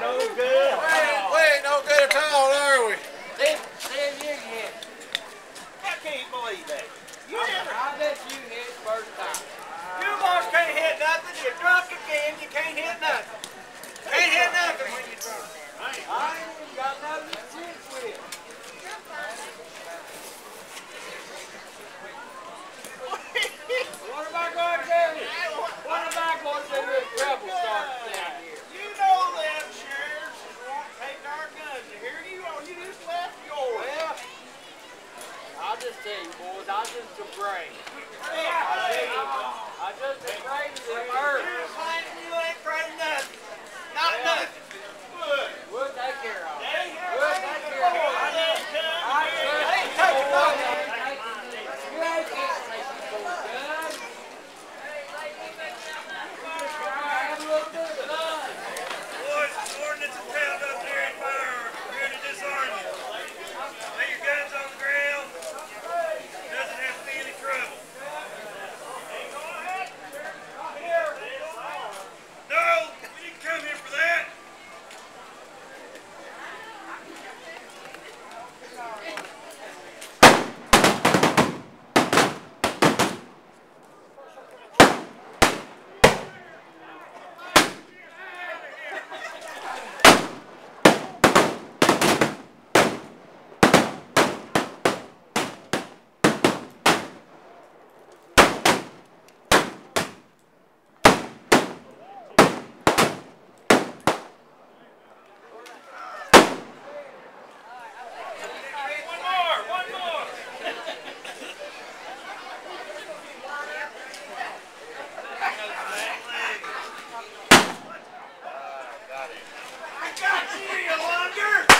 no good. We ain't, we ain't no good at all, are we? Damn, damn you hit. I can't believe that. You never... I bet you hit first time. You boys can't hit nothing. You're drunk again. You can't hit nothing. Can't hit nothing when you're drunk. I ain't got nothing to chance with. this team, boys. I just to break. got it. I got you, you longer!